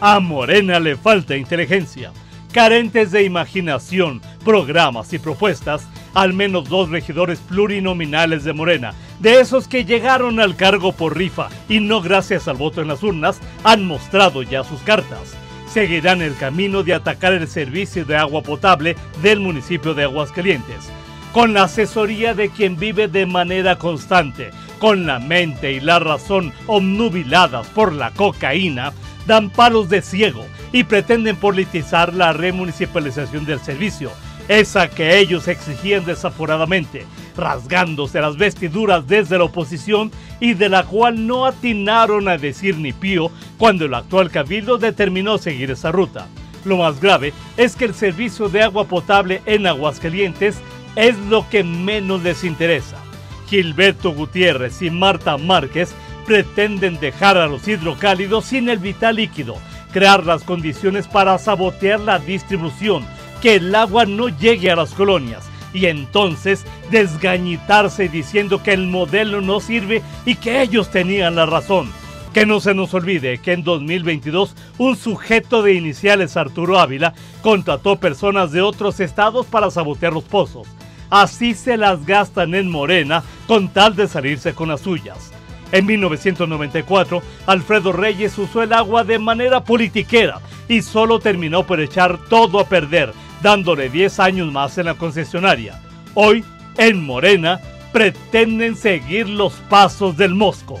A Morena le falta inteligencia. Carentes de imaginación, programas y propuestas, al menos dos regidores plurinominales de Morena, de esos que llegaron al cargo por rifa y no gracias al voto en las urnas, han mostrado ya sus cartas. Seguirán el camino de atacar el servicio de agua potable del municipio de Aguascalientes, con la asesoría de quien vive de manera constante, con la mente y la razón obnubiladas por la cocaína, dan palos de ciego y pretenden politizar la remunicipalización del servicio, esa que ellos exigían desaforadamente, rasgándose las vestiduras desde la oposición y de la cual no atinaron a decir ni pío cuando el actual cabildo determinó seguir esa ruta. Lo más grave es que el servicio de agua potable en Aguascalientes es lo que menos les interesa. Gilberto Gutiérrez y Marta Márquez pretenden dejar a los hidrocálidos sin el vital líquido, crear las condiciones para sabotear la distribución, que el agua no llegue a las colonias y entonces desgañitarse diciendo que el modelo no sirve y que ellos tenían la razón. Que no se nos olvide que en 2022 un sujeto de iniciales Arturo Ávila contrató personas de otros estados para sabotear los pozos. Así se las gastan en Morena con tal de salirse con las suyas. En 1994, Alfredo Reyes usó el agua de manera politiquera y solo terminó por echar todo a perder, dándole 10 años más en la concesionaria. Hoy, en Morena, pretenden seguir los pasos del Mosco.